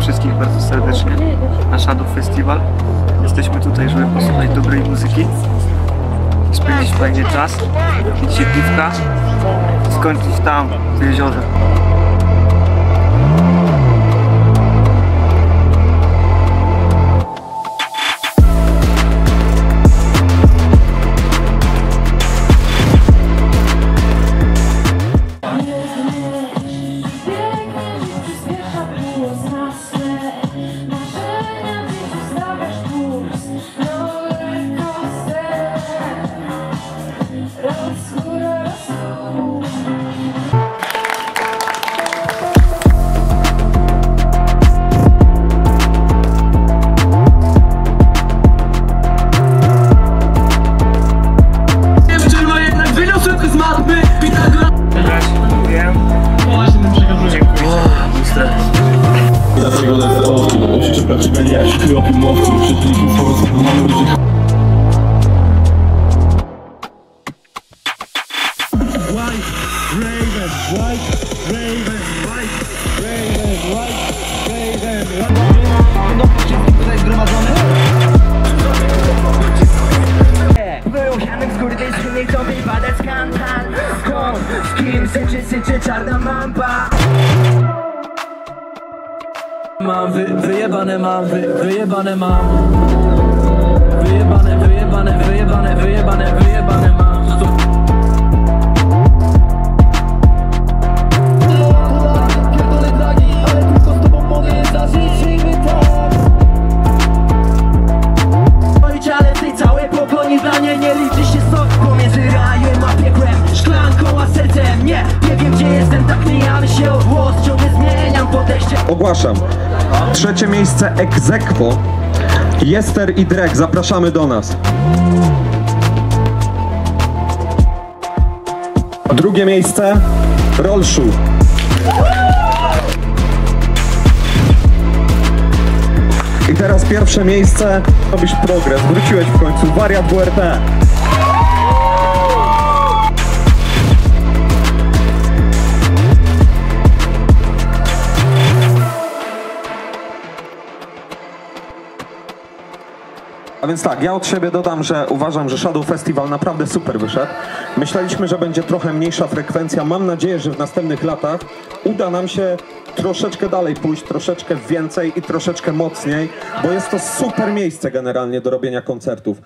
Wszystkich bardzo serdecznie na Shadow Festival. Jesteśmy tutaj, żeby posłuchać dobrej muzyki, spędzić fajnie czas, pić się piwka, skończyć tam w jeziorze. Z góry tej skrzyni chcą wypadać skandal Skąd? Z kim? Syczy, syczy czarna mamba Mam wy, wyjebane mam, wy, wyjebane mam Wyjebane, wyjebane, wyjebane, Ogłaszam. Trzecie miejsce Egzekwo. Jester i Drek, zapraszamy do nas. Drugie miejsce Rolszu. I teraz pierwsze miejsce. Robisz progres. Wróciłeś w końcu. Wariat WRT. A więc tak, ja od siebie dodam, że uważam, że Shadow Festival naprawdę super wyszedł. Myśleliśmy, że będzie trochę mniejsza frekwencja. Mam nadzieję, że w następnych latach uda nam się troszeczkę dalej pójść, troszeczkę więcej i troszeczkę mocniej, bo jest to super miejsce generalnie do robienia koncertów.